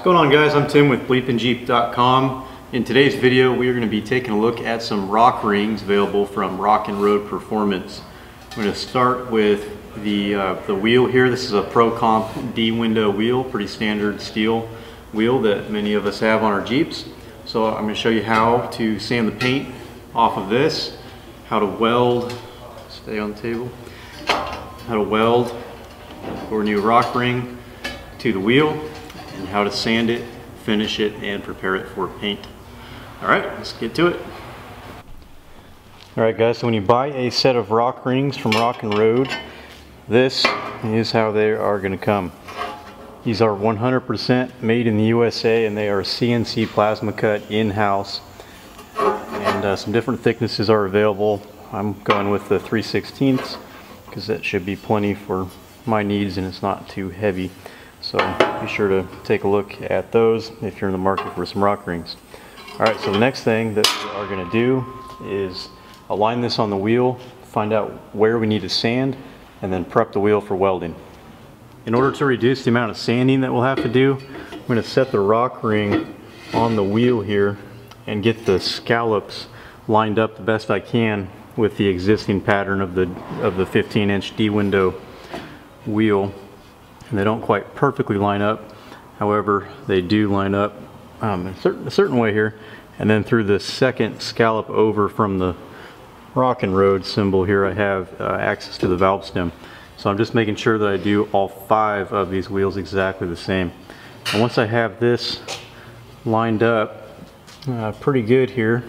What's going on guys? I'm Tim with bleepinjeep.com. In today's video we are going to be taking a look at some rock rings available from Rock and Road Performance. I'm going to start with the, uh, the wheel here. This is a Pro Comp D window wheel, pretty standard steel wheel that many of us have on our Jeeps. So I'm going to show you how to sand the paint off of this, how to weld, stay on the table, how to weld our new rock ring to the wheel and how to sand it, finish it, and prepare it for paint. All right, let's get to it. All right guys, so when you buy a set of rock rings from Rock and Road, this is how they are gonna come. These are 100% made in the USA and they are CNC plasma cut in-house. And uh, some different thicknesses are available. I'm going with the 3 16ths because that should be plenty for my needs and it's not too heavy. So be sure to take a look at those if you're in the market for some rock rings. Alright, so the next thing that we are going to do is align this on the wheel, find out where we need to sand, and then prep the wheel for welding. In order to reduce the amount of sanding that we'll have to do, I'm going to set the rock ring on the wheel here and get the scallops lined up the best I can with the existing pattern of the of the 15 inch D window wheel and they don't quite perfectly line up. However they do line up um, a certain, a certain way here. And then through the second scallop over from the rock and road symbol here I have uh, access to the valve stem. So I'm just making sure that I do all five of these wheels exactly the same. And once I have this lined up uh, pretty good here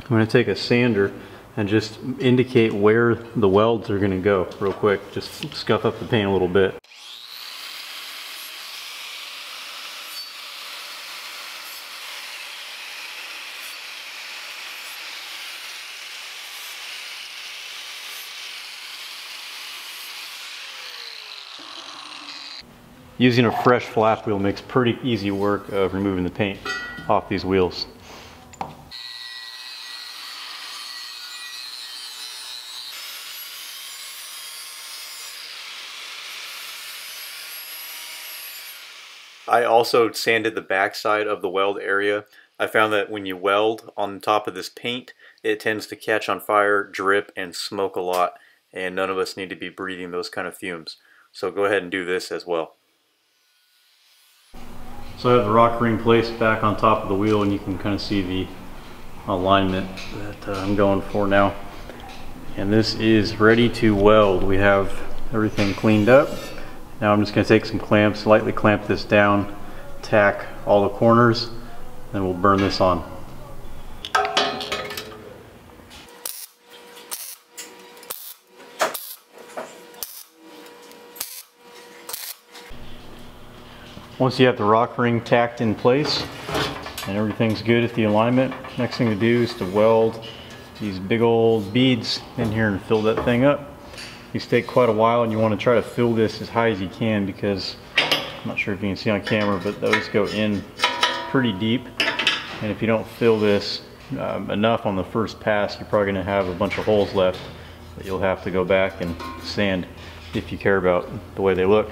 I'm going to take a sander and just indicate where the welds are going to go real quick. Just scuff up the paint a little bit Using a fresh flap wheel makes pretty easy work of removing the paint off these wheels. I also sanded the backside of the weld area. I found that when you weld on top of this paint, it tends to catch on fire, drip, and smoke a lot, and none of us need to be breathing those kind of fumes. So go ahead and do this as well. So I have the rock ring placed back on top of the wheel and you can kind of see the alignment that uh, I'm going for now. And this is ready to weld. We have everything cleaned up. Now I'm just going to take some clamps, lightly clamp this down, tack all the corners, then we'll burn this on. Once you have the rock ring tacked in place and everything's good at the alignment, next thing to do is to weld these big old beads in here and fill that thing up. These take quite a while and you want to try to fill this as high as you can because I'm not sure if you can see on camera, but those go in pretty deep. And if you don't fill this um, enough on the first pass, you're probably going to have a bunch of holes left that you'll have to go back and sand if you care about the way they look.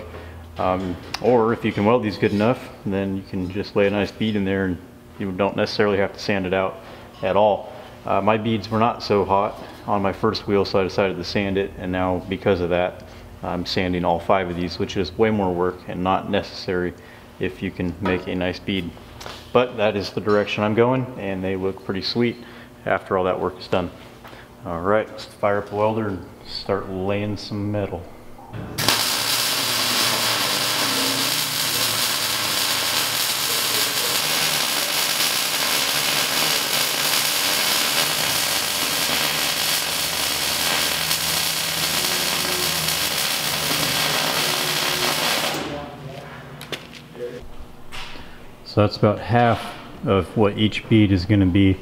Um, or if you can weld these good enough, then you can just lay a nice bead in there and you don't necessarily have to sand it out at all. Uh, my beads were not so hot on my first wheel, so I decided to sand it, and now because of that, I'm sanding all five of these, which is way more work and not necessary if you can make a nice bead. But that is the direction I'm going, and they look pretty sweet after all that work is done. All right, let's fire up the welder and start laying some metal. So that's about half of what each bead is going to be.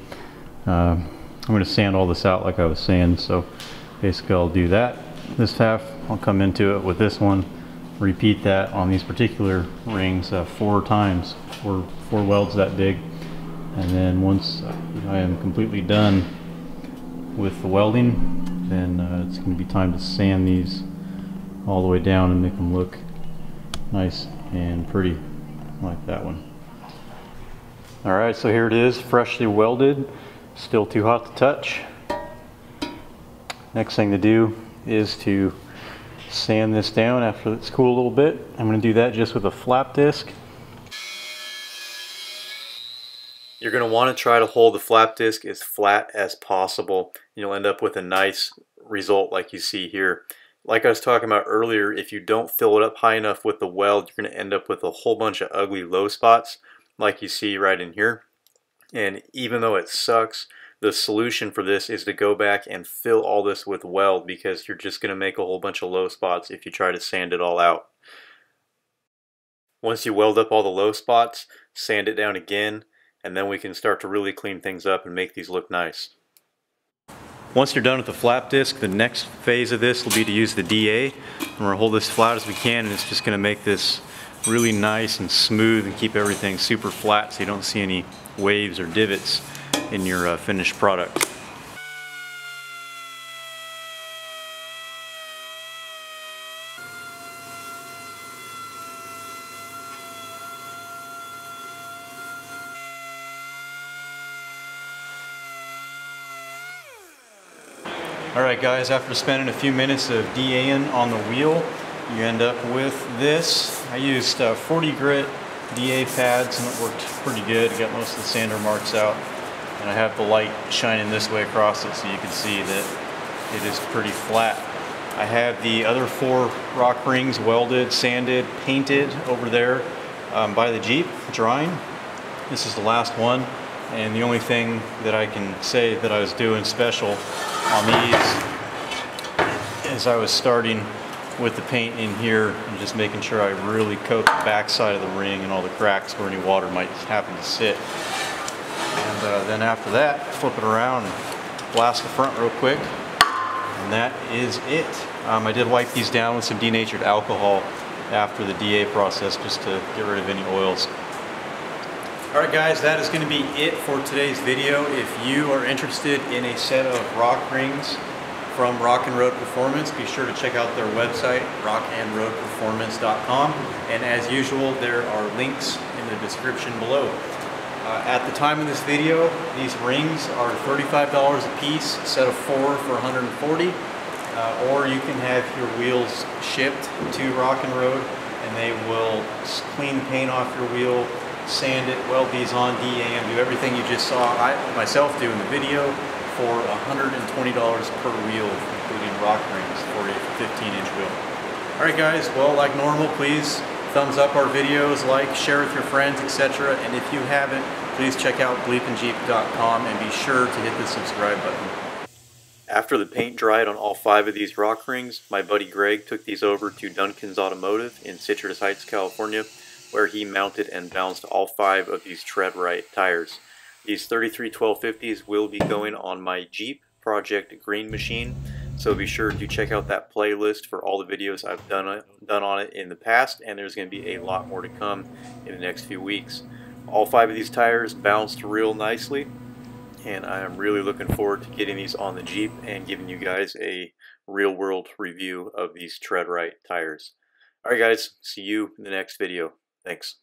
Uh, I'm going to sand all this out like I was saying. So basically I'll do that. This half, I'll come into it with this one, repeat that on these particular rings uh, four times, four, four welds that big. And then once I am completely done with the welding, then uh, it's going to be time to sand these all the way down and make them look nice and pretty like that one. All right, so here it is, freshly welded, still too hot to touch. Next thing to do is to sand this down after it's cool a little bit. I'm gonna do that just with a flap disc. You're going to want to try to hold the flap disc as flat as possible. You'll end up with a nice result like you see here. Like I was talking about earlier, if you don't fill it up high enough with the weld, you're going to end up with a whole bunch of ugly low spots like you see right in here. And even though it sucks, the solution for this is to go back and fill all this with weld because you're just going to make a whole bunch of low spots if you try to sand it all out. Once you weld up all the low spots, sand it down again, and then we can start to really clean things up and make these look nice. Once you're done with the flap disc, the next phase of this will be to use the DA. And we're gonna hold this flat as we can and it's just gonna make this really nice and smooth and keep everything super flat so you don't see any waves or divots in your uh, finished product. Alright guys, after spending a few minutes of DAing on the wheel, you end up with this. I used uh, 40 grit DA pads and it worked pretty good. Got most of the sander marks out. And I have the light shining this way across it so you can see that it is pretty flat. I have the other four rock rings welded, sanded, painted over there um, by the Jeep, drying. This is the last one. And the only thing that I can say that I was doing special on these as I was starting with the paint in here and just making sure I really coat the back side of the ring and all the cracks where any water might happen to sit. And uh, then after that, flip it around and blast the front real quick. And that is it. Um, I did wipe these down with some denatured alcohol after the DA process just to get rid of any oils. Alright guys, that is going to be it for today's video. If you are interested in a set of rock rings from Rock and Road Performance, be sure to check out their website, rockandroadperformance.com. And as usual, there are links in the description below. Uh, at the time of this video, these rings are $35 a piece, set of four for 140 uh, or you can have your wheels shipped to Rock and Road and they will clean the paint off your wheel, sand it, weld these on, DAM, do everything you just saw I myself do in the video for $120 per wheel, including rock rings for a 15 inch wheel. Alright guys, well like normal, please thumbs up our videos, like, share with your friends, etc. And if you haven't, please check out bleepinjeep.com and be sure to hit the subscribe button. After the paint dried on all five of these rock rings, my buddy Greg took these over to Duncan's Automotive in Citrus Heights, California, where he mounted and bounced all five of these Treadwright tires. These 33 1250s will be going on my Jeep Project Green Machine, so be sure to check out that playlist for all the videos I've done, uh, done on it in the past, and there's going to be a lot more to come in the next few weeks. All five of these tires bounced real nicely, and I am really looking forward to getting these on the Jeep and giving you guys a real world review of these Treadwright tires. Alright guys, see you in the next video. Thanks.